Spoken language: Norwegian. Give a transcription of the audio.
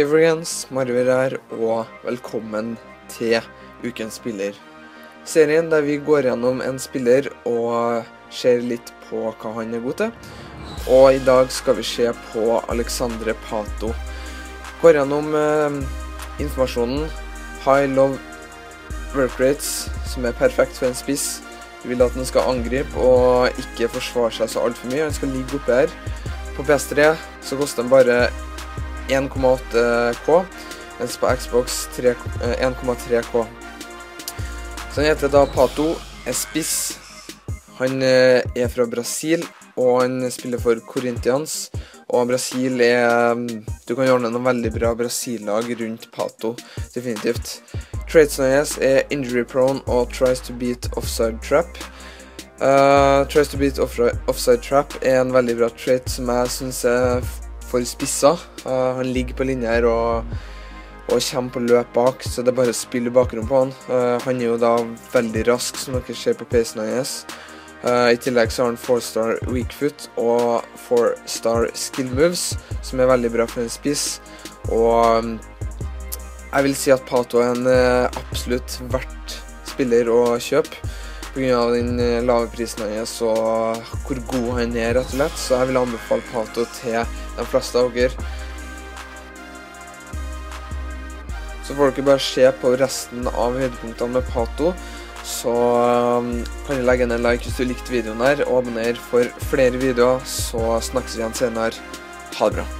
Hei folkens, Marver her, og velkommen til Ukens spiller. Serien der vi går gjennom en spiller og ser litt på hva han er god til. Og i dag skal vi se på Alexandre Pato. Går gjennom eh, informasjonen. High love work rates, som er perfekt for en spiss. Vi vil at den skal angripe og ikke forsvare seg så altfor mye. Han skal ligge oppe her. På PS3 så koster den bare 1,8K, mens på Xbox 1,3K. Så han heter da Pato, Espis. Han eh, er fra Brasil, og han spiller for Corinthians. Og Brasil er mm, Du kan ordne noen veldig bra Brasil-lag rundt Pato, definitivt. Tradesene hans er injury prone og tries to beat offside trap. Uh, tries to beat offside trap er en veldig bra trait som jeg syns er for spissa. Uh, han ligger på linje her og, og kommer på løp bak, så det er bare å spille bakgrunnen på han. Uh, han er jo da veldig rask, som dere ser på pacen hans. Uh, I tillegg så har han four star weak foot og four star skill moves, som er veldig bra for en spiss. Og um, jeg vil si at Pato er en absolutt verdt spiller å kjøpe pga. den eh, lave prisen hans og hvor god han er, rett og slett. Så jeg vil anbefale Pato til de fleste av dere. Så får dere bare se på resten av høydepunktene med Pato. Så um, kan du legge ned en like hvis du likte videoen her, og abonner for flere videoer. Så snakkes vi igjen senere. Ha det bra.